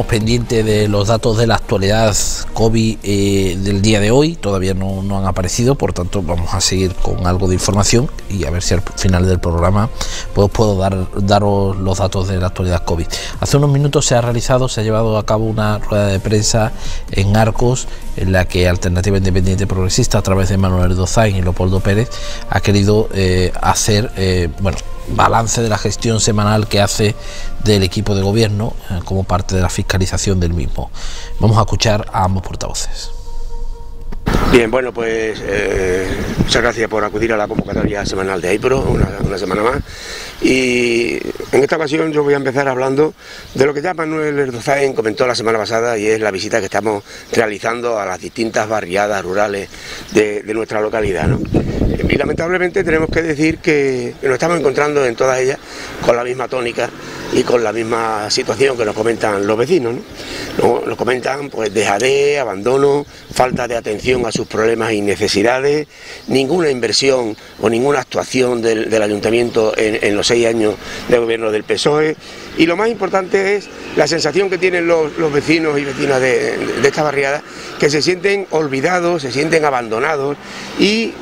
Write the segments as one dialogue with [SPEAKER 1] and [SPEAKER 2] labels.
[SPEAKER 1] Estamos pendientes de los datos de la actualidad COVID eh, del día de hoy, todavía no, han aparecido, por tanto vamos a seguir con algo de información y a ver si al final del programa pues, puedo dar, daros los datos de la actualidad COVID. Hace unos minutos se ha realizado, se ha llevado a cabo una rueda de prensa en Arcos en la que Alternativa Independiente Progresista a través de Manuel Dozain y Leopoldo Pérez ha querido eh, hacer, eh, bueno, balance de la gestión semanal que hace del equipo de gobierno eh, como parte de la fiscalización del mismo. Vamos a escuchar a ambos portavoces.
[SPEAKER 2] Bien, bueno, pues eh, muchas gracias por acudir a la convocatoria semanal de AIPRO, una, semana más. Y en esta ocasión yo voy a empezar hablando de lo que ya Manuel Erdozain comentó la semana pasada y es la visita que estamos realizando a las distintas barriadas rurales de, nuestra localidad. Y lamentablemente tenemos que decir que nos estamos encontrando en todas ellas con la misma tónica y con la misma situación que nos comentan los vecinos. ¿no? Nos comentan pues dejadez, abandono, falta de atención a sus problemas y necesidades, ninguna inversión o ninguna actuación del, del ayuntamiento en, en, los seis años de gobierno del PSOE. Y lo más importante es la sensación que tienen los, los vecinos y vecinas de, de, esta barriada, que se sienten olvidados, se sienten abandonados y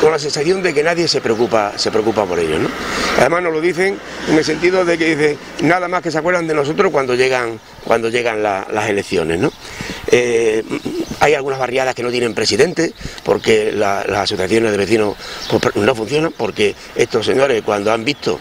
[SPEAKER 2] con la sensación de que nadie se preocupa, se preocupa por ellos. ¿no? Además nos lo dicen en el sentido de que dice, nada más que se acuerdan de nosotros cuando llegan, cuando llegan la, las elecciones. ¿no? Eh, hay algunas barriadas que no tienen presidente porque la, las asociaciones de vecinos pues, no funcionan, porque estos señores cuando han visto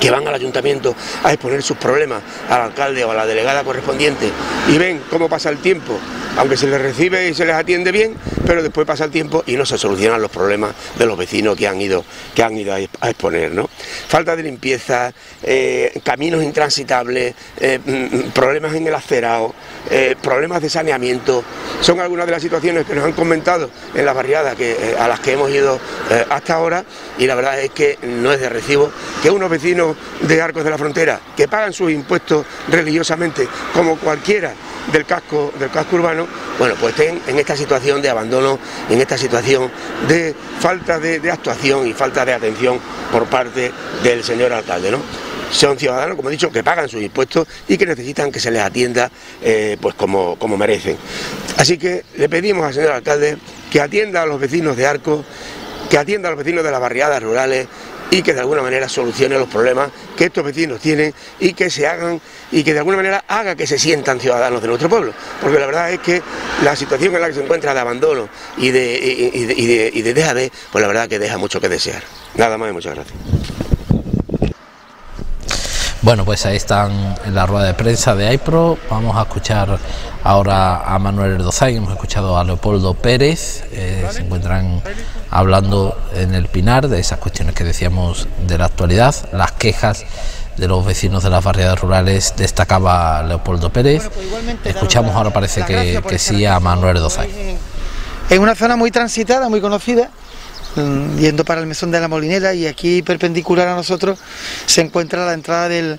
[SPEAKER 2] que van al ayuntamiento a exponer sus problemas al alcalde o a la delegada correspondiente y ven cómo pasa el tiempo, aunque se les recibe y se les atiende bien, pero después pasa el tiempo y no se solucionan los problemas de los vecinos que han ido, que han ido a exponer. ¿no? Falta de limpieza, eh, caminos intransitables, eh, mm, problemas en el acerado, eh, problemas de saneamiento, son algunas de las situaciones que nos han comentado en las barriadas que, a las que hemos ido hasta ahora y la verdad es que no es de recibo que unos vecinos de Arcos de la Frontera que pagan sus impuestos religiosamente como cualquiera del casco, del casco urbano, bueno, pues estén en esta situación de abandono, en esta situación de falta de, actuación y falta de atención por parte del señor alcalde, ¿no? son ciudadanos, como he dicho, que pagan sus impuestos y que necesitan que se les atienda eh, pues como, como, merecen. Así que le pedimos al señor alcalde que atienda a los vecinos de Arco, que atienda a los vecinos de las barriadas rurales y que de alguna manera solucione los problemas que estos vecinos tienen y que se hagan y que de alguna manera haga que se sientan ciudadanos de nuestro pueblo. Porque la verdad es que la situación en la que se encuentra de abandono y de, y de, y de, DAD, pues la verdad que deja mucho que desear. Nada más y muchas gracias.
[SPEAKER 1] Bueno, pues ahí están en la rueda de prensa de AIPRO. Vamos a escuchar ahora a Manuel Erdozay, hemos escuchado a Leopoldo Pérez. Eh, se encuentran hablando en el Pinar de esas cuestiones que decíamos de la actualidad, las quejas de los vecinos de las barriadas rurales, destacaba Leopoldo Pérez. Escuchamos ahora, parece que, que sí, a Manuel Erdozay.
[SPEAKER 3] En una zona muy transitada, muy conocida, yendo para el mesón de la molinera y aquí perpendicular a nosotros se encuentra la entrada del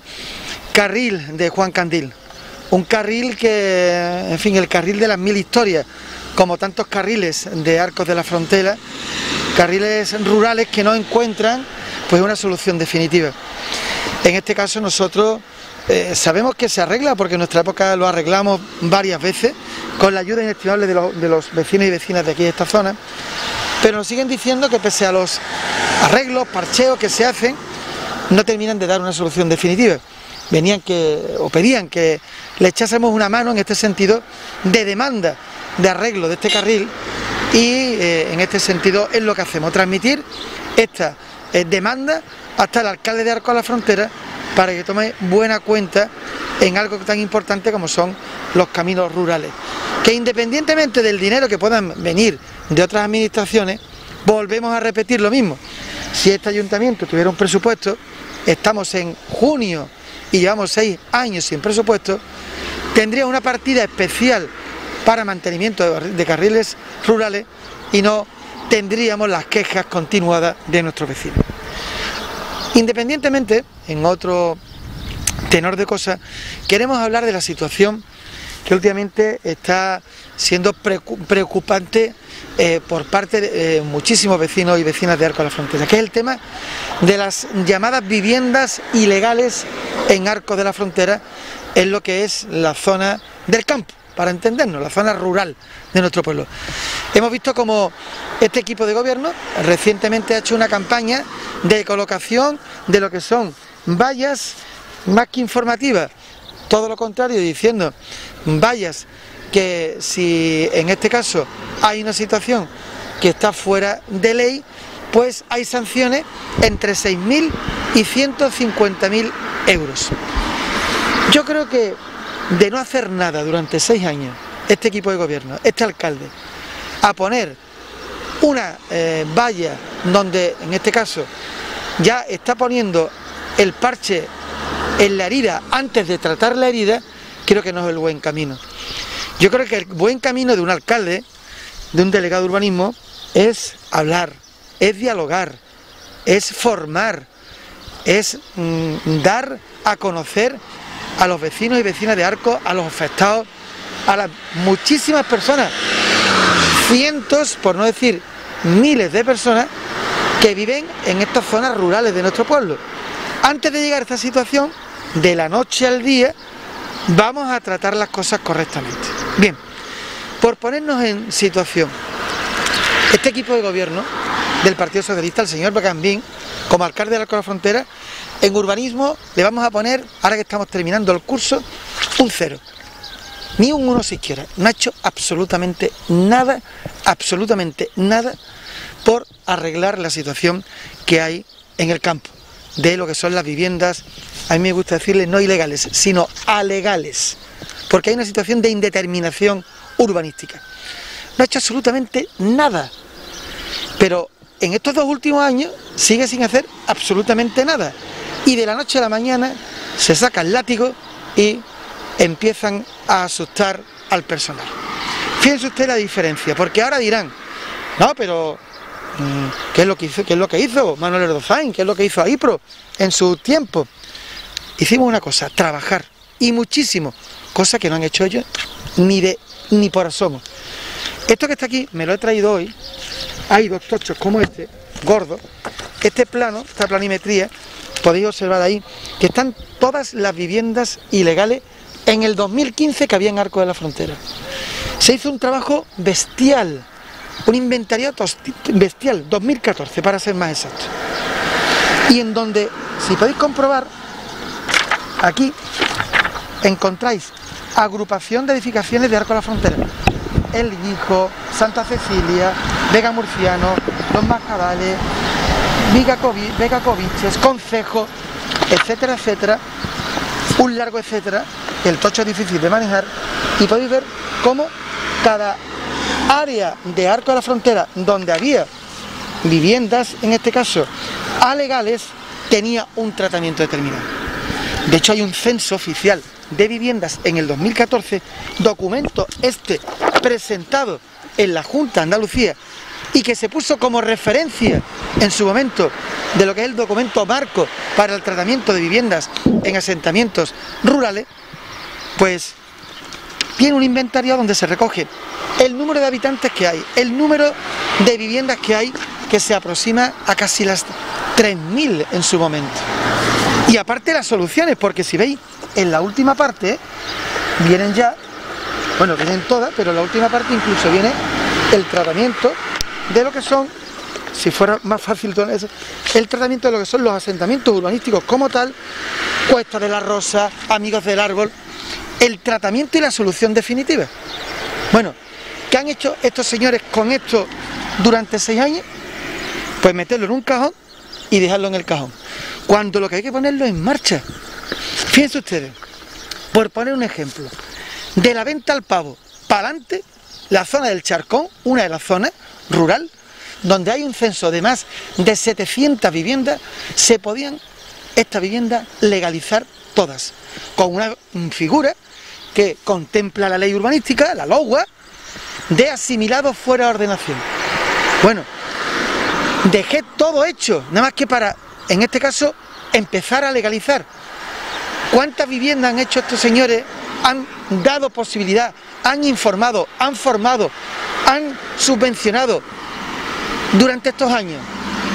[SPEAKER 3] carril de Juan Candil. Un carril que, en fin, el carril de las mil historias, como tantos carriles de arcos de la frontera, carriles rurales que no encuentran pues una solución definitiva. En este caso nosotros eh, sabemos que se arregla porque en nuestra época lo arreglamos varias veces con la ayuda inestimable de, de los vecinos y vecinas de aquí de esta zona pero nos siguen diciendo que pese a los arreglos, parcheos que se hacen, no terminan de dar una solución definitiva. Venían que, o pedían que le echásemos una mano en este sentido de demanda de arreglo de este carril y eh, en este sentido es lo que hacemos, transmitir esta eh, demanda hasta el alcalde de Arco a la Frontera para que tome buena cuenta en algo tan importante como son los caminos rurales. Que independientemente del dinero que puedan venir de otras administraciones, volvemos a repetir lo mismo. Si este ayuntamiento tuviera un presupuesto, estamos en junio y llevamos seis años sin presupuesto, tendría una partida especial para mantenimiento de carriles rurales y no tendríamos las quejas continuadas de nuestros vecinos. Independientemente, en otro tenor de cosas, queremos hablar de la situación que últimamente está siendo preocupante eh, por parte de eh, muchísimos vecinos y vecinas de Arco de la Frontera, que es el tema de las llamadas viviendas ilegales en Arco de la Frontera en lo que es la zona del campo, para entendernos, la zona rural de nuestro pueblo. Hemos visto como este equipo de gobierno recientemente ha hecho una campaña de colocación de lo que son vallas más que informativas, todo lo contrario, diciendo vallas que si en este caso hay una situación que está fuera de ley, pues hay sanciones entre 6.000 y 150.000 euros. Yo creo que de no hacer nada durante seis años, este equipo de gobierno, este alcalde, a poner una eh, valla donde en este caso ya está poniendo el parche en la herida antes de tratar la herida, creo que no es el buen camino. Yo creo que el buen camino de un alcalde, de un delegado de urbanismo, es hablar, es dialogar, es formar, es mm, dar a conocer a los vecinos y vecinas de Arco, a los afectados, a las muchísimas personas, cientos, por no decir miles de personas, que viven en estas zonas rurales de nuestro pueblo. Antes de llegar a esta situación, de la noche al día, vamos a tratar las cosas correctamente. Bien, por ponernos en situación, este equipo de gobierno del Partido Socialista, el señor Bacambín, como alcalde de la Frontera, en urbanismo le vamos a poner, ahora que estamos terminando el curso, un cero. Ni un uno siquiera. No ha hecho absolutamente nada, absolutamente nada por arreglar la situación que hay en el campo de lo que son las viviendas, a mí me gusta decirle no ilegales, sino alegales, porque hay una situación de indeterminación urbanística. No ha hecho absolutamente nada, pero en estos dos últimos años sigue sin hacer absolutamente nada. Y de la noche a la mañana se saca el látigo y empiezan a asustar al personal. Fíjense usted la diferencia, porque ahora dirán, no, pero ¿qué es lo que hizo, qué es lo que hizo Manuel Erdozain? ¿Qué es lo que hizo AIPRO en su tiempo? Hicimos una cosa, trabajar, y muchísimo, cosa que no han hecho ellos ni de ni por asomo. Esto que está aquí me lo he traído hoy. Hay dos tochos como este, gordo. Este plano, esta planimetría, podéis observar ahí que están todas las viviendas ilegales en el 2015 que había en Arco de la Frontera. Se hizo un trabajo bestial, un inventario bestial, 2014 para ser más exacto. Y en donde, si podéis comprobar, aquí encontráis agrupación de edificaciones de Arco de la Frontera. El Hijo, Santa Cecilia, Vega Murciano, Los Mascadales, Vega Coviches, Concejo, etcétera, etcétera, un largo etcétera, el tocho es difícil de manejar y podéis ver cómo cada área de Arco de la Frontera donde había viviendas, en este caso, alegales, tenía un tratamiento determinado. De hecho hay un censo oficial de viviendas en el 2014, documento este presentado en la Junta de Andalucía y que se puso como referencia en su momento de lo que es el documento marco para el tratamiento de viviendas en asentamientos rurales, pues tiene un inventario donde se recoge el número de habitantes que hay, el número de viviendas que hay, que se aproxima a casi las 3.000 en su momento. Y aparte las soluciones, porque si veis en la última parte vienen ya, bueno, vienen todas, pero en la última parte incluso viene el tratamiento de lo que son, si fuera más fácil eso, el tratamiento de lo que son los asentamientos urbanísticos como tal, Cuesta de la Rosa, Amigos del Árbol, el tratamiento y la solución definitiva. Bueno, ¿qué han hecho estos señores con esto durante seis años? Pues meterlo en un cajón y dejarlo en el cajón. Cuando lo que hay que ponerlo en marcha. Fíjense ustedes, por poner un ejemplo, de la venta al pavo para adelante, la zona del Charcón, una de las zonas rural, donde hay un censo de más de 700 viviendas, se podían estas viviendas legalizar todas, con una figura que contempla la ley urbanística, la LOGUA, de asimilado fuera de ordenación. Bueno, dejé todo hecho, nada más que para, en este caso, empezar a legalizar. ¿Cuántas viviendas han hecho estos señores? Han dado posibilidad, han informado, han formado, han subvencionado durante estos años?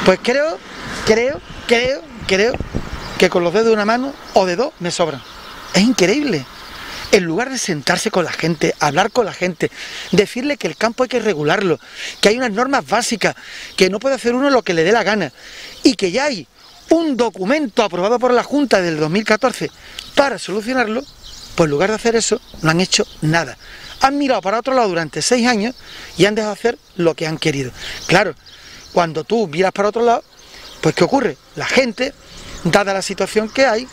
[SPEAKER 3] Pues creo, creo, creo, creo que con los dedos de una mano o de dos me sobran. Es increíble. En lugar de sentarse con la gente, hablar con la gente, decirle que el campo hay que regularlo, que hay unas normas básicas, que no puede hacer uno lo que le dé la gana y que ya hay un documento aprobado por la Junta del 2014 para solucionarlo, pues en lugar de hacer eso, no han hecho nada. Han mirado para otro lado durante seis años y han dejado de hacer lo que han querido. Claro, cuando tú miras para otro lado, pues ¿qué ocurre? La gente, dada la situación que hay,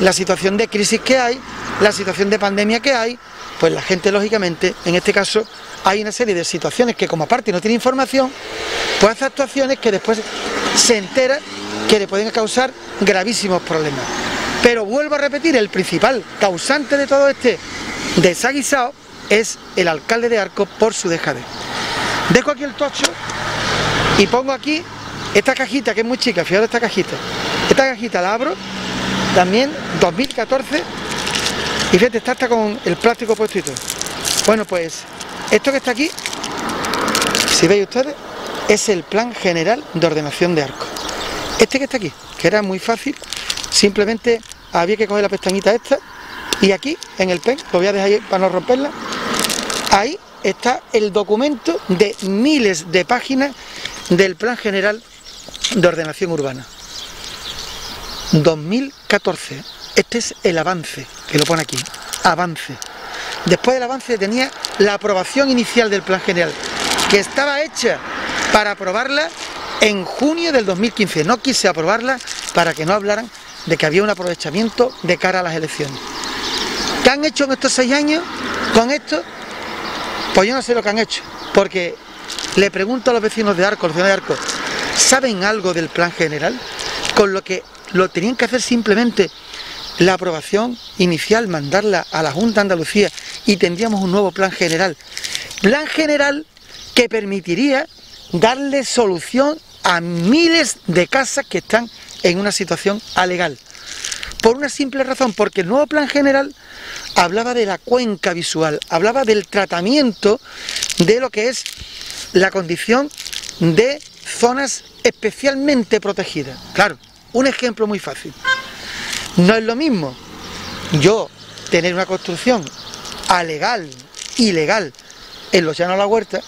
[SPEAKER 3] la situación de crisis que hay, la situación de pandemia que hay, pues la gente lógicamente, en este caso, hay una serie de situaciones que como aparte no tiene información, pues hace actuaciones que después se entera que le pueden causar gravísimos problemas. Pero vuelvo a repetir, el principal causante de todo este desaguisado es el alcalde de Arco por su dejadez. Dejo aquí el tocho y pongo aquí esta cajita que es muy chica, fijaros esta cajita. Esta cajita la abro, también 2014, y fíjate, está hasta con el plástico puesto y todo. Bueno, pues esto que está aquí, si veis ustedes, es el plan general de ordenación de arco. Este que está aquí, que era muy fácil, simplemente había que coger la pestañita esta y aquí en el pen, lo voy a dejar ahí para no romperla, ahí está el documento de miles de páginas del Plan General de Ordenación Urbana. 2014. Este es el avance, que lo pone aquí. Avance. Después del avance tenía la aprobación inicial del Plan General, que estaba hecha para aprobarla en junio del 2015. No quise aprobarla para que no hablaran de que había un aprovechamiento de cara a las elecciones. ¿Qué han hecho en estos seis años con esto? Pues yo no sé lo que han hecho, porque le pregunto a los vecinos de Arco, los vecinos de Arco, ¿saben algo del plan general? Con lo que lo tenían que hacer simplemente la aprobación inicial, mandarla a la Junta de Andalucía y tendríamos un nuevo plan general. Plan general que permitiría darle solución a miles de casas que están en una situación alegal. Por una simple razón, porque el nuevo plan general hablaba de la cuenca visual, hablaba del tratamiento de lo que es la condición de zonas especialmente protegidas. Claro, un ejemplo muy fácil. No es lo mismo yo tener una construcción alegal, ilegal, en los llanos de la huerta,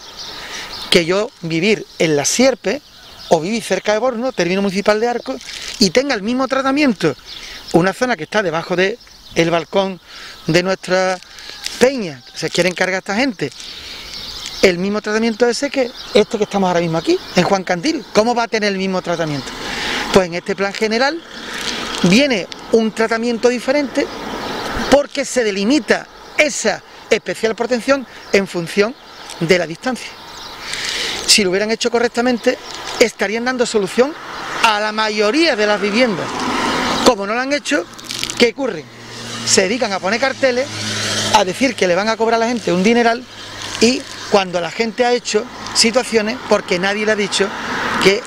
[SPEAKER 3] que yo vivir en la Sierpe o vivir cerca de Borno, término municipal de Arco, y tenga el mismo tratamiento una zona que está debajo del el balcón de nuestra peña, que se quiere encargar esta gente, el mismo tratamiento ese que este que estamos ahora mismo aquí, en Juan Candil. ¿Cómo va a tener el mismo tratamiento? Pues en este plan general viene un tratamiento diferente porque se delimita esa especial protección en función de la distancia. Si lo hubieran hecho correctamente, estarían dando solución a la mayoría de las viviendas. Como no lo han hecho, ¿qué ocurre? Se dedican a poner carteles, a decir que le van a cobrar a la gente un dineral y cuando la gente ha hecho situaciones porque nadie le ha dicho que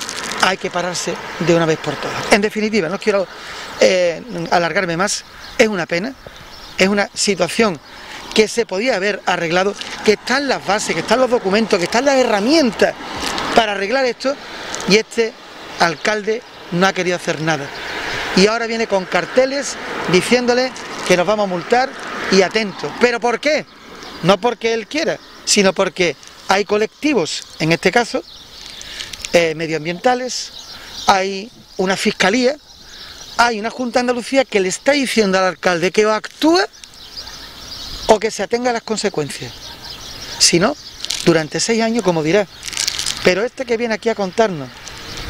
[SPEAKER 3] hay que pararse de una vez por todas. En definitiva, no quiero eh, alargarme más, es una pena, es una situación que se podía haber arreglado, que están las bases, que están los documentos, que están las herramientas para arreglar esto y este alcalde no ha querido hacer nada y ahora viene con carteles diciéndole que nos vamos a multar y atentos. ¿Pero por qué? No porque él quiera, sino porque hay colectivos, en este caso, eh, medioambientales, hay una fiscalía, hay una Junta de Andalucía que le está diciendo al alcalde que o actúa o que se atenga a las consecuencias. Si no, durante seis años, como dirá. Pero este que viene aquí a contarnos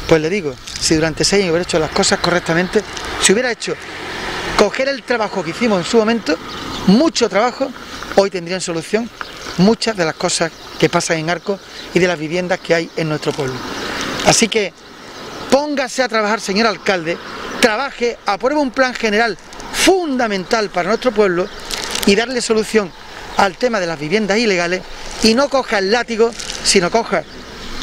[SPEAKER 3] pues le digo, si durante seis años hubiera hecho las cosas correctamente, si hubiera hecho coger el trabajo que hicimos en su momento, mucho trabajo, hoy tendrían solución muchas de las cosas que pasan en Arco y de las viviendas que hay en nuestro pueblo. Así que póngase a trabajar, señor alcalde, trabaje, apruebe un plan general fundamental para nuestro pueblo y darle solución al tema de las viviendas ilegales y no coja el látigo, sino coja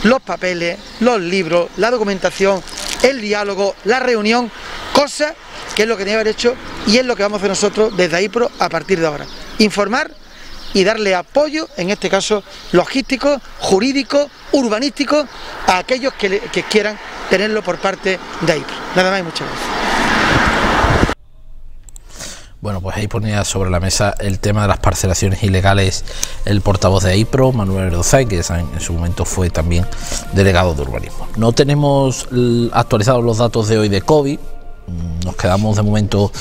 [SPEAKER 3] los papeles, los libros, la documentación, el diálogo, la reunión, cosa que es lo que que haber hecho y es lo que vamos a hacer nosotros desde AIPRO a partir de ahora. Informar y darle apoyo, en este caso logístico, jurídico, urbanístico, a aquellos que, quieran tenerlo por parte de AIPRO. Nada más y muchas gracias.
[SPEAKER 1] Bueno, pues ahí ponía sobre la mesa el tema de las parcelaciones ilegales el portavoz de AIPRO, Manuel Erdozay, que en su momento fue también delegado de urbanismo. No tenemos actualizados los datos de hoy de COVID, nos quedamos de momento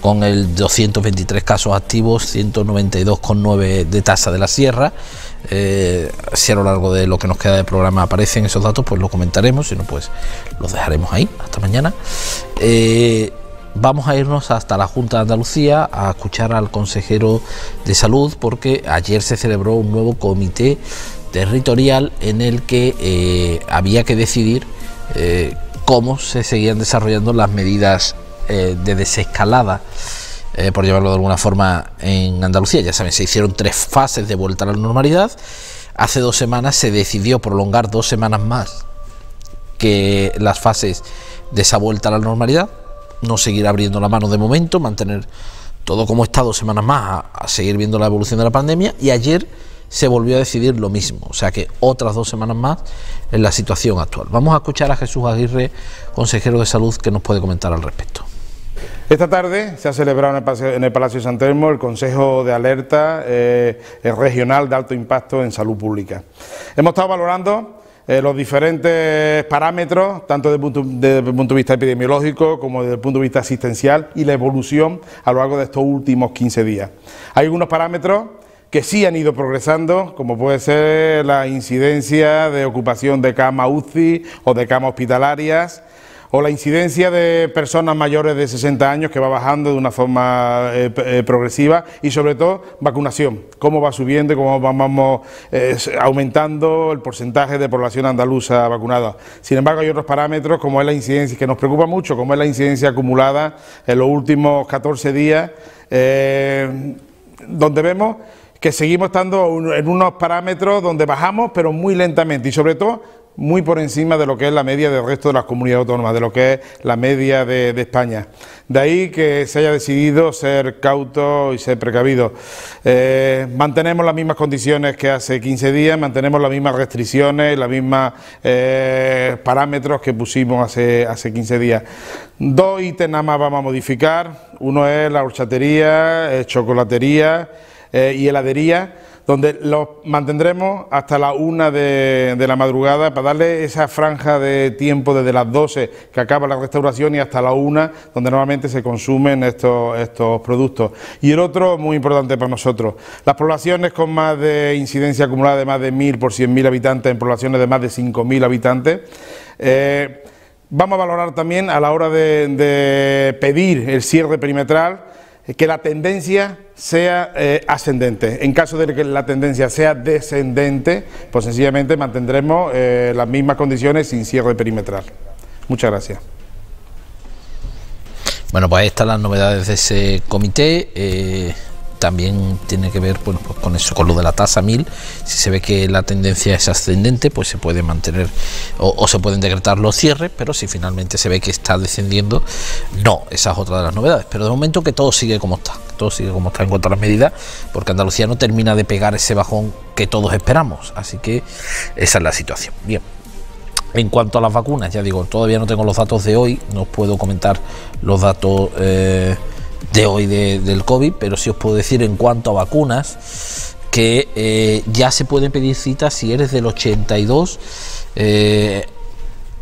[SPEAKER 1] con el 223 casos activos, 192,9 de tasa de la sierra. Eh, si a lo largo de lo que nos queda de programa aparecen esos datos, pues lo comentaremos, si no, pues los dejaremos ahí. Hasta mañana. Eh, vamos a irnos hasta la Junta de Andalucía a escuchar al consejero de salud porque ayer se celebró un nuevo comité territorial en el que eh, había que decidir cómo se seguían desarrollando las medidas eh, de desescalada. por llevarlo de alguna forma en Andalucía. Ya saben, se hicieron tres fases de vuelta a la normalidad. Hace dos semanas se decidió prolongar dos semanas más que las fases de esa vuelta a la normalidad no seguir abriendo la mano de momento, mantener todo como está dos semanas más a, seguir viendo la evolución de la pandemia y ayer se volvió a decidir lo mismo, o sea que otras dos semanas más en la situación actual. Vamos a escuchar a Jesús Aguirre, consejero de salud, que nos puede comentar al respecto.
[SPEAKER 4] Esta tarde se ha celebrado en el Palacio de San Telmo el Consejo de Alerta eh, Regional de Alto Impacto en Salud Pública. Hemos estado valorando eh, los diferentes parámetros, tanto desde el, punto, de vista epidemiológico como desde el punto de vista asistencial y la evolución a lo largo de estos últimos 15 días. Hay algunos parámetros que sí han ido progresando, como puede ser la incidencia de ocupación de cama UCI o de cama hospitalarias, o la incidencia de personas mayores de 60 años que va bajando de una forma eh, eh, progresiva y sobre todo vacunación, cómo va subiendo y cómo vamos eh, aumentando el porcentaje de población andaluza vacunada. Sin embargo, hay otros parámetros como es la incidencia, que nos preocupa mucho, como es la incidencia acumulada en los últimos 14 días, donde vemos que seguimos estando en unos parámetros donde bajamos, pero muy lentamente y sobre todo muy por encima de lo que es la media del resto de las comunidades autónomas, de lo que es la media de, España. De ahí que se haya decidido ser cauto y ser precavido. Eh, mantenemos las mismas condiciones que hace 15 días, mantenemos las mismas restricciones, los mismos eh, parámetros que pusimos hace, hace 15 días. Dos ítems nada más vamos a modificar. Uno es la horchatería, eh, y heladería donde los mantendremos hasta la una de, la madrugada para darle esa franja de tiempo desde las 12 que acaba la restauración y hasta la una donde normalmente se consumen estos, estos productos. Y el otro, muy importante para nosotros, las poblaciones con más de incidencia acumulada de más de 1.000 por 100.000 habitantes en poblaciones de más de 5.000 habitantes. Eh, vamos a valorar también a la hora de pedir el cierre perimetral que la tendencia sea eh, ascendente. En caso de que la tendencia sea descendente, pues sencillamente mantendremos eh, las mismas condiciones sin cierre perimetral. Muchas gracias.
[SPEAKER 1] Bueno, pues ahí están las novedades de ese comité. Eh, también tiene que ver pues con eso, con lo de la tasa 1000. Si se ve que la tendencia es ascendente, pues se puede mantener o, se pueden decretar los cierres, pero si finalmente se ve que está descendiendo, no, esa es otra de las novedades. Pero de momento que todo sigue como está, todo sigue como está en cuanto a las medidas, porque Andalucía no termina de pegar ese bajón que todos esperamos. Así que esa es la situación. Bien. En cuanto a las vacunas, ya digo, todavía no tengo los datos de hoy, no puedo comentar los datos eh, de hoy del COVID, pero sí os puedo decir en cuanto a vacunas que eh, ya se pueden pedir citas si eres del 82 eh,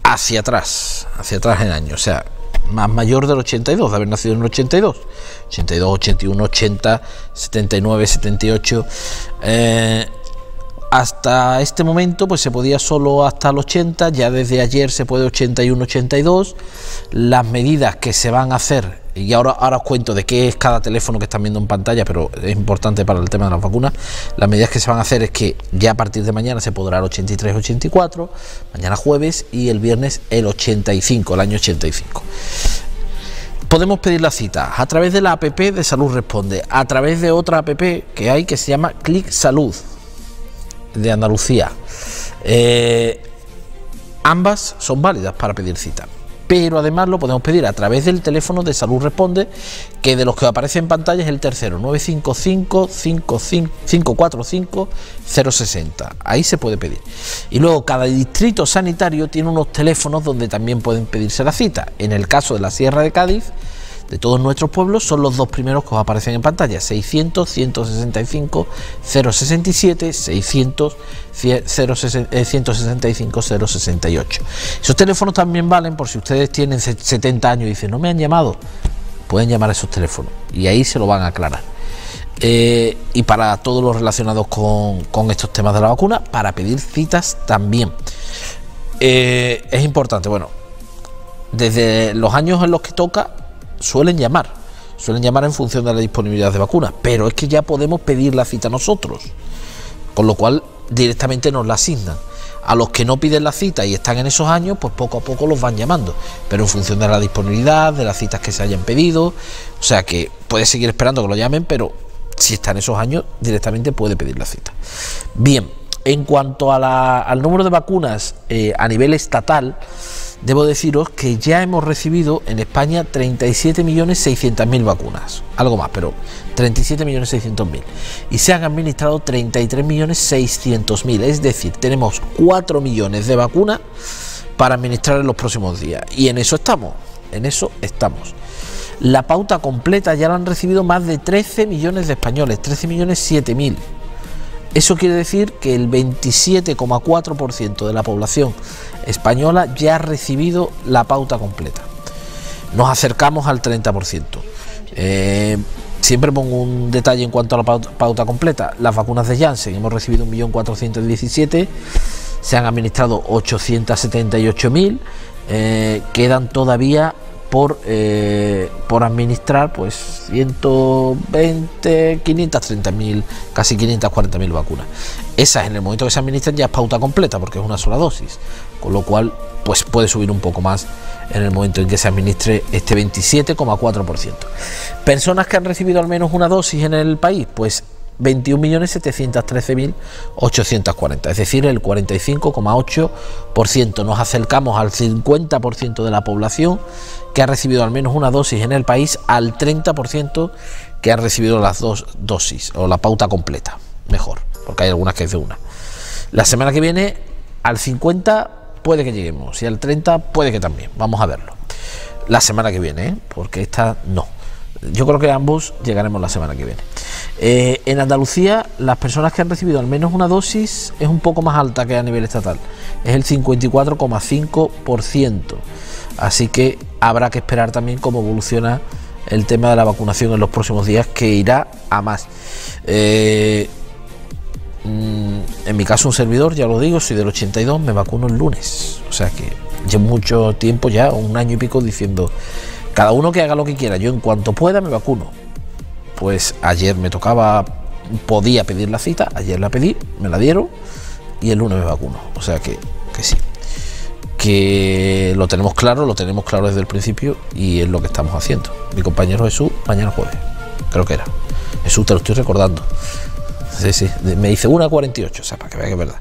[SPEAKER 1] hacia atrás, hacia atrás en años, o sea, más mayor del 82, de haber nacido en el 82, 82, 81, 80, 79, 78. Hasta este momento pues se podía solo hasta el 80, ya desde ayer se puede 81, 82. Las medidas que se van a hacer y ahora, ahora os cuento de qué es cada teléfono que están viendo en pantalla, pero es importante para el tema de las vacunas. Las medidas que se van a hacer es que ya a partir de mañana se podrá el 83-84, mañana jueves y el viernes el 85, el año 85. Podemos pedir la cita a través de la app de Salud Responde, a través de otra app que hay que se llama Click Salud de Andalucía. Eh, ambas son válidas para pedir cita pero además lo podemos pedir a través del teléfono de Salud Responde, que de los que aparece en pantalla es el tercero, 955-545-060. Ahí se puede pedir. Y luego cada distrito sanitario tiene unos teléfonos donde también pueden pedirse la cita. En el caso de la Sierra de Cádiz, de todos nuestros pueblos son los dos primeros que os aparecen en pantalla, 600 165 067 600 165 068. Esos teléfonos también valen por si ustedes tienen 70 años y dicen, no me han llamado, pueden llamar a esos teléfonos y ahí se lo van a aclarar. Eh, y para todos los relacionados con, estos temas de la vacuna, para pedir citas también. Eh, es importante, bueno, desde los años en los que toca, suelen llamar, suelen llamar en función de la disponibilidad de vacunas, pero es que ya podemos pedir la cita nosotros, con lo cual directamente nos la asignan. A los que no piden la cita y están en esos años, pues poco a poco los van llamando, pero en función de la disponibilidad, de las citas que se hayan pedido, o sea que puede seguir esperando que lo llamen, pero si está en esos años, directamente puede pedir la cita. Bien, en cuanto al número de vacunas eh, a nivel estatal, debo deciros que ya hemos recibido en España 37.600.000 vacunas, algo más, pero 37.600.000. Y se han administrado 33.600.000, es decir, tenemos 4 millones de vacunas para administrar en los próximos días. Y en eso estamos, en eso estamos. La pauta completa ya la han recibido más de 13 millones de españoles, 13 millones 7 mil. Eso quiere decir que el 27,4% de la población española ya ha recibido la pauta completa. Nos acercamos al 30%. Eh, siempre pongo un detalle en cuanto a la pauta, completa. Las vacunas de Janssen hemos recibido 1.417.000, se han administrado 878.000, eh, quedan todavía por, eh, por administrar pues 120, 530 mil, casi 540 mil vacunas. Esas en el momento que se administran ya es pauta completa porque es una sola dosis, con lo cual pues puede subir un poco más en el momento en que se administre este 27,4%. Personas que han recibido al menos una dosis en el país, pues 21.713.840, es decir, el 45,8%. Nos acercamos al 50% de la población que ha recibido al menos una dosis en el país, al 30% que ha recibido las dos dosis o la pauta completa. Mejor, porque hay algunas que es de una. La semana que viene, al 50 puede que lleguemos y al 30 puede que también. Vamos a verlo. La semana que viene, ¿eh? porque esta no. Yo creo que ambos llegaremos la semana que viene. Eh, en Andalucía, las personas que han recibido al menos una dosis es un poco más alta que a nivel estatal. Es el 54,5%. Así que habrá que esperar también cómo evoluciona el tema de la vacunación en los próximos días, que irá a más. Eh, mm, en mi caso, un servidor, ya lo digo, soy del 82, me vacuno el lunes. O sea que llevo mucho tiempo ya, un año y pico, diciendo cada uno que haga lo que quiera, yo en cuanto pueda me vacuno. Pues ayer me tocaba, podía pedir la cita, ayer la pedí, me la dieron y el lunes me vacuno. O sea que, que sí. Que lo tenemos claro, lo tenemos claro desde el principio y es lo que estamos haciendo. Mi compañero Jesús, mañana jueves, creo que era. Jesús, te lo estoy recordando. Sí, sí, me dice 1.48, o sea, para que vea que es verdad.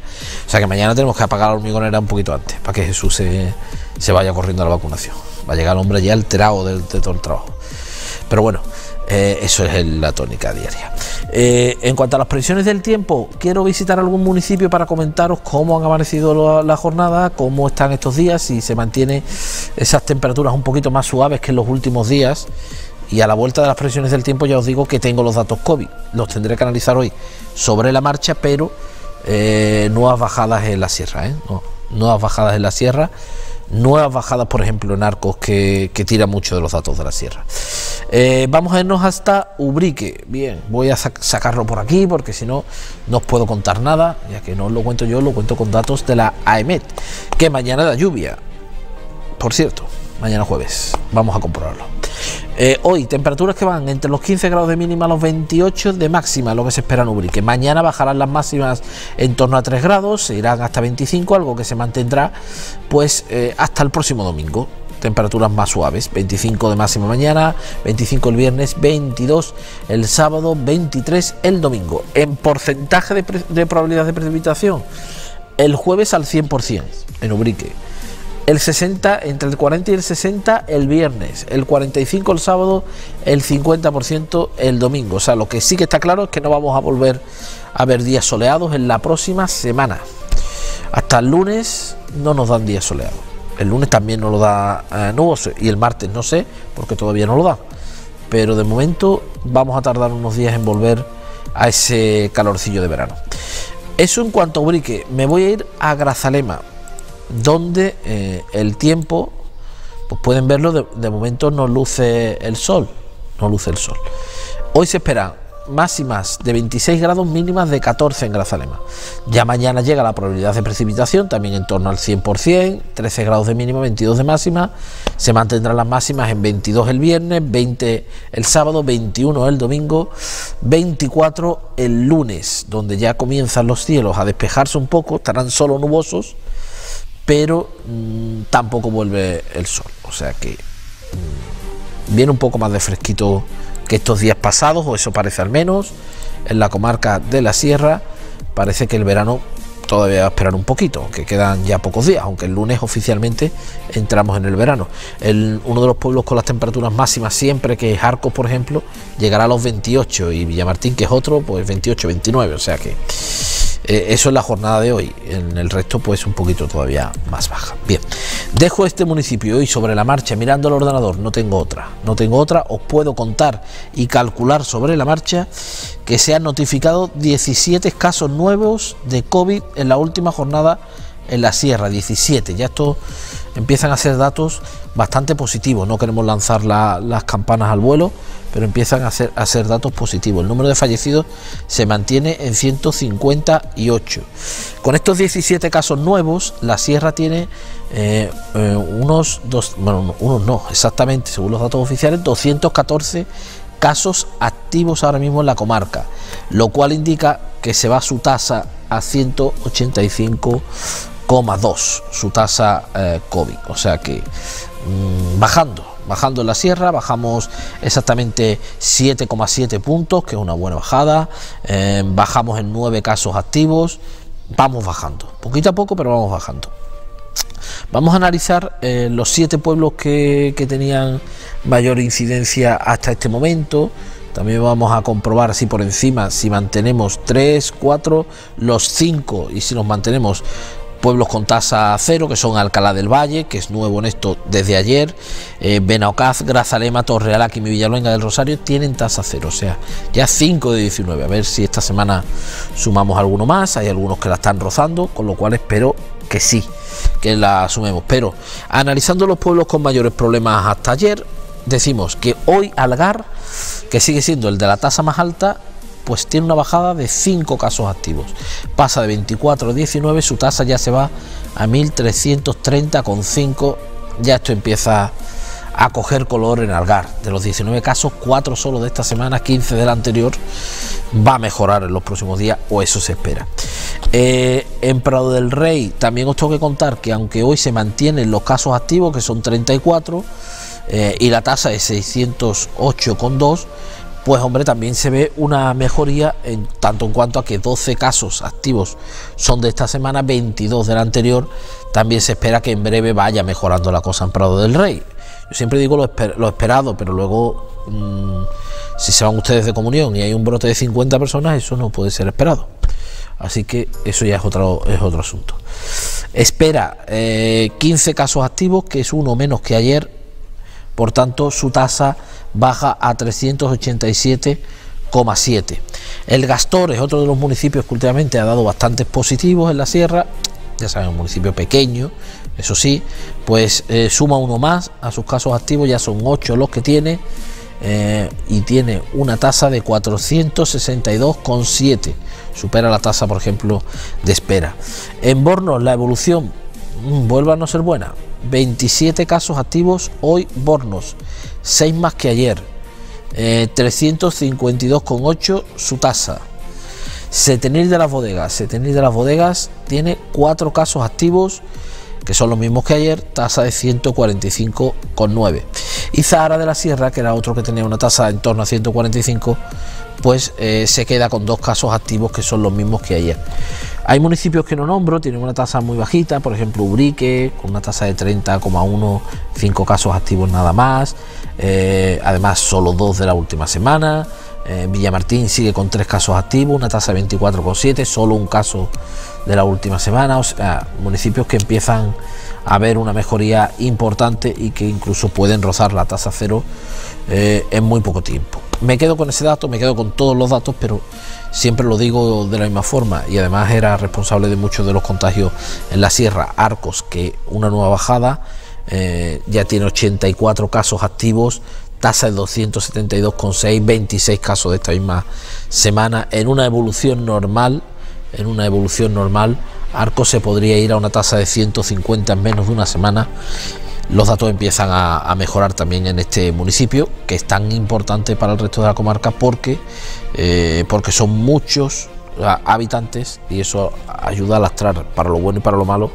[SPEAKER 1] O sea que mañana tenemos que apagar la hormigonera un poquito antes, para que Jesús se, se vaya corriendo a la vacunación va a llegar el hombre ya alterado de, de todo el trabajo. Pero bueno, eh, eso es la tónica diaria. Eh, en cuanto a las previsiones del tiempo, quiero visitar algún municipio para comentaros cómo han amanecido la, jornada, cómo están estos días, si se mantiene esas temperaturas un poquito más suaves que en los últimos días. Y a la vuelta de las previsiones del tiempo ya os digo que tengo los datos COVID. Los tendré que analizar hoy sobre la marcha, pero eh, nuevas bajadas en la sierra. Nuevas bajadas en la sierra nuevas bajadas, por ejemplo, en arcos que, que tira mucho de los datos de la sierra. Eh, vamos a irnos hasta Ubrique. Bien, voy a sacarlo por aquí porque si no, no os puedo contar nada, ya que no os lo cuento yo, lo cuento con datos de la AEMET, que mañana da lluvia. Por cierto, mañana jueves. Vamos a comprobarlo. Eh, hoy, temperaturas que van entre los 15 grados de mínima a los 28 de máxima, lo que se espera en Ubrique. Mañana bajarán las máximas en torno a 3 grados, se irán hasta 25, algo que se mantendrá pues eh, hasta el próximo domingo. Temperaturas más suaves, 25 de máxima mañana, 25 el viernes, 22 el sábado, 23 el domingo. En porcentaje de, de probabilidad de precipitación, el jueves al 100% en Ubrique el 60, entre el 40 y el 60 el viernes, el 45 el sábado, el 50% el domingo. O sea, lo que sí que está claro es que no vamos a volver a ver días soleados en la próxima semana. Hasta el lunes no nos dan días soleados. El lunes también nos lo da eh, nuboso y el martes no sé, porque todavía no lo da. pero de momento vamos a tardar unos días en volver a ese calorcillo de verano. Eso en cuanto a Ubrique, me voy a ir a Grazalema, donde eh, el tiempo, pues pueden verlo, de, momento no luce el sol, no luce el sol. Hoy se espera máximas de 26 grados, mínimas de 14 en Grazalema. Ya mañana llega la probabilidad de precipitación, también en torno al 100%, 13 grados de mínima, 22 de máxima. Se mantendrán las máximas en 22 el viernes, 20 el sábado, 21 el domingo, 24 el lunes, donde ya comienzan los cielos a despejarse un poco, estarán solo nubosos, pero mmm, tampoco vuelve el sol. O sea que mmm, viene un poco más de fresquito que estos días pasados, o eso parece al menos, en la comarca de la Sierra, parece que el verano todavía va a esperar un poquito, que quedan ya pocos días, aunque el lunes oficialmente entramos en el verano. Uno de los pueblos con las temperaturas máximas siempre, que es Arcos, por ejemplo, llegará a los 28 y Villamartín, que es otro, pues 28, 29, o sea que eh, eso es la jornada de hoy, en el resto pues un poquito todavía más baja. Bien, dejo este municipio hoy sobre la marcha mirando el ordenador, no tengo otra, no tengo otra, os puedo contar y calcular sobre la marcha que se han notificado 17 casos nuevos de COVID en la última jornada en la sierra, 17, ya esto empiezan a ser datos bastante positivos, no queremos lanzar la, las campanas al vuelo, pero empiezan a ser, datos positivos. El número de fallecidos se mantiene en 158. Con estos 17 casos nuevos, la sierra tiene eh, eh, unos, dos, bueno, unos no, exactamente, según los datos oficiales, 214 casos activos ahora mismo en la comarca, lo cual indica que se va su tasa a 185,2, su tasa eh, COVID, o sea que mmm, bajando, bajando en la sierra, bajamos exactamente 7,7 puntos, que es una buena bajada, eh, bajamos en 9 casos activos, vamos bajando, poquito a poco, pero vamos bajando. Vamos a analizar eh, los siete pueblos que, tenían mayor incidencia hasta este momento. También vamos a comprobar así por encima si mantenemos 3, 4, los 5 y si nos mantenemos pueblos con tasa cero, que son Alcalá del Valle, que es nuevo en esto desde ayer, eh, Benaocaz, Grazalema, Torrealá y Villaluenga del Rosario tienen tasa cero, o sea, ya 5 de 19. A ver si esta semana sumamos alguno más, hay algunos que la están rozando, con lo cual espero que sí, que la sumemos. Pero analizando los pueblos con mayores problemas hasta ayer, decimos que hoy Algar, que sigue siendo el de la tasa más alta, pues tiene una bajada de 5 casos activos. Pasa de 24 a 19, su tasa ya se va a 1330,5. Ya esto empieza a coger color en Algar. De los 19 casos, 4 solo de esta semana, 15 de la anterior. Va a mejorar en los próximos días, o eso se espera. Eh, en Prado del Rey también os tengo que contar que aunque hoy se mantienen los casos activos, que son 34, eh, y la tasa es 608,2, pues hombre, también se ve una mejoría en tanto en cuanto a que 12 casos activos son de esta semana, 22 de la anterior, también se espera que en breve vaya mejorando la cosa en Prado del Rey. Yo siempre digo lo, esper lo esperado, pero luego mmm, si se van ustedes de comunión y hay un brote de 50 personas, eso no puede ser esperado. Así que eso ya es otro, es otro asunto. Espera eh, 15 casos activos, que es uno menos que ayer, por tanto su tasa baja a 387,7. El Gastor es otro de los municipios que últimamente ha dado bastantes positivos en la sierra, ya saben, un municipio pequeño, eso sí, pues eh, suma uno más a sus casos activos, ya son 8 los que tiene, eh, y tiene una tasa de 462,7, supera la tasa, por ejemplo, de espera. En Bornos la evolución mmm, vuelve a no ser buena, 27 casos activos hoy Bornos, 6 más que ayer, eh, 352,8 su tasa. Setenil de las bodegas, Setenil de las bodegas tiene 4 casos activos que son los mismos que ayer, tasa de 145,9. Y Zahara de la Sierra, que era otro que tenía una tasa en torno a 145, pues eh, se queda con dos casos activos que son los mismos que ayer. Hay municipios que no nombro, tienen una tasa muy bajita, por ejemplo Ubrique, con una tasa de 30,1, 5 casos activos nada más, eh, además solo dos de la última semana. Eh, Villamartín sigue con tres casos activos, una tasa de 24,7, solo un caso de la última semana, o sea, municipios que empiezan a ver una mejoría importante y que incluso pueden rozar la tasa cero eh, en muy poco tiempo. Me quedo con ese dato, me quedo con todos los datos, pero siempre lo digo de la misma forma y además era responsable de muchos de los contagios en la sierra, Arcos, que una nueva bajada, eh, ya tiene 84 casos activos, tasa de 272,6, 26 casos de esta misma semana, en una evolución normal, en una evolución normal, Arcos se podría ir a una tasa de 150 en menos de una semana. Los datos empiezan a, mejorar también en este municipio, que es tan importante para el resto de la comarca porque, eh, porque son muchos habitantes y eso ayuda a lastrar para lo bueno y para lo malo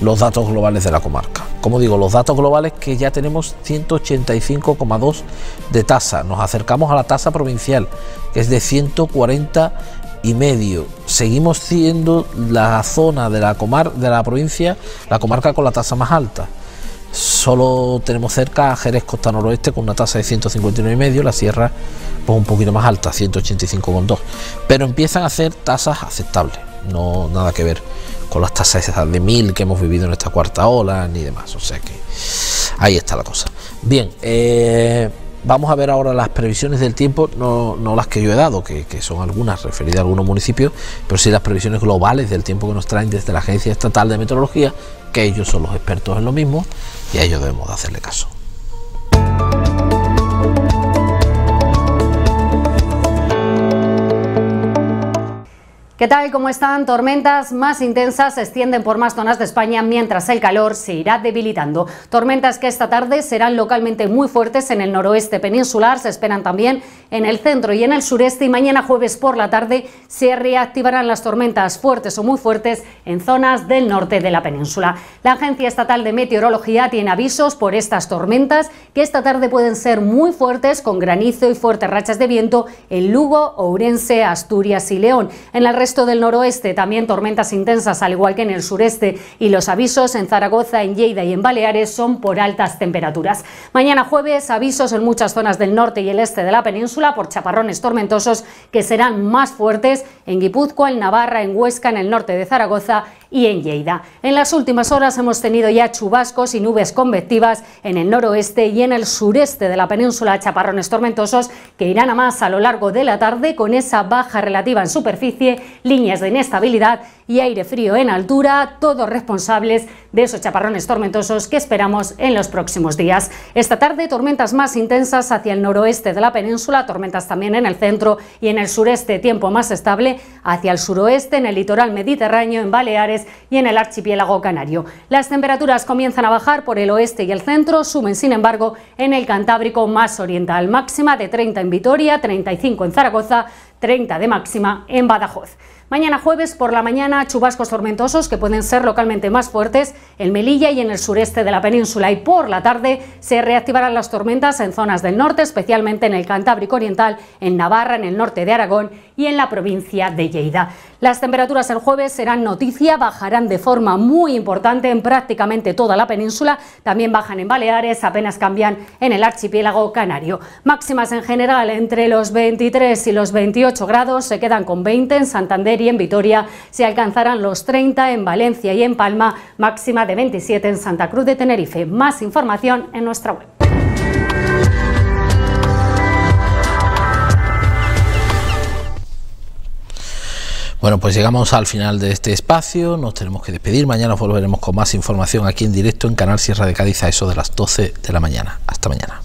[SPEAKER 1] los datos globales de la comarca. Como digo, los datos globales que ya tenemos 185,2 de tasa, nos acercamos a la tasa provincial que es de 140 y medio. Seguimos siendo la zona de la comar de la provincia, la comarca con la tasa más alta. Solo tenemos cerca a Jerez Costa Noroeste con una tasa de 159 y medio, la sierra pues un poquito más alta, 185,2. Pero empiezan a ser tasas aceptables, no nada que ver con las tasas de mil que hemos vivido en esta cuarta ola ni demás. O sea que ahí está la cosa. Bien, eh, Vamos a ver ahora las previsiones del tiempo, no, las que yo he dado, que, son algunas referidas a algunos municipios, pero sí las previsiones globales del tiempo que nos traen desde la Agencia Estatal de Meteorología, que ellos son los expertos en lo mismo y a ellos debemos de hacerle caso.
[SPEAKER 5] ¿Qué tal? ¿Cómo están? Tormentas más intensas se extienden por más zonas de España mientras el calor se irá debilitando. Tormentas que esta tarde serán localmente muy fuertes en el noroeste peninsular, se esperan también en el centro y en el sureste y mañana jueves por la tarde se reactivarán las tormentas fuertes o muy fuertes en zonas del norte de la península. La Agencia Estatal de Meteorología tiene avisos por estas tormentas que esta tarde pueden ser muy fuertes con granizo y fuertes rachas de viento en Lugo, Ourense, Asturias y León. En el resto del noroeste también tormentas intensas, al igual que en el sureste, y los avisos en Zaragoza, en Lleida y en Baleares son por altas temperaturas. Mañana jueves, avisos en muchas zonas del norte y el este de la península por chaparrones tormentosos que serán más fuertes en Guipúzcoa, en Navarra, en Huesca, en el norte de Zaragoza y en Lleida. En las últimas horas hemos tenido ya chubascos y nubes convectivas en el noroeste y en el sureste de la península, chaparrones tormentosos que irán a más a lo largo de la tarde con esa baja relativa en superficie, líneas de inestabilidad y aire frío en altura, todos responsables de esos chaparrones tormentosos que esperamos en los próximos días. Esta tarde tormentas más intensas hacia el noroeste de la península, tormentas también en el centro y en el sureste, tiempo más estable hacia el suroeste, en el litoral mediterráneo, en Baleares y en el archipiélago canario. Las temperaturas comienzan a bajar por el oeste y el centro, suben sin embargo en el Cantábrico más oriental, máxima de 30 en Vitoria, 35 en Zaragoza, 30 de máxima en Badajoz. Mañana jueves por la mañana chubascos tormentosos que pueden ser localmente más fuertes en Melilla y en el sureste de la península y por la tarde se reactivarán las tormentas en zonas del norte, especialmente en el Cantábrico Oriental, en Navarra, en el norte de Aragón y en la provincia de Lleida. Las temperaturas el jueves serán noticia, bajarán de forma muy importante en prácticamente toda la península, también bajan en Baleares, apenas cambian en el archipiélago canario. Máximas en general entre los 23 y los 28 grados, se quedan con 20 en Santander y en Vitoria, se alcanzarán los 30 en Valencia y en Palma, máxima de 27 en Santa Cruz de Tenerife. Más información en nuestra web.
[SPEAKER 1] Bueno, pues llegamos al final de este espacio, nos tenemos que despedir, mañana volveremos con más información aquí en directo en Canal Sierra de Cádiz a eso de las 12 de la mañana. Hasta mañana.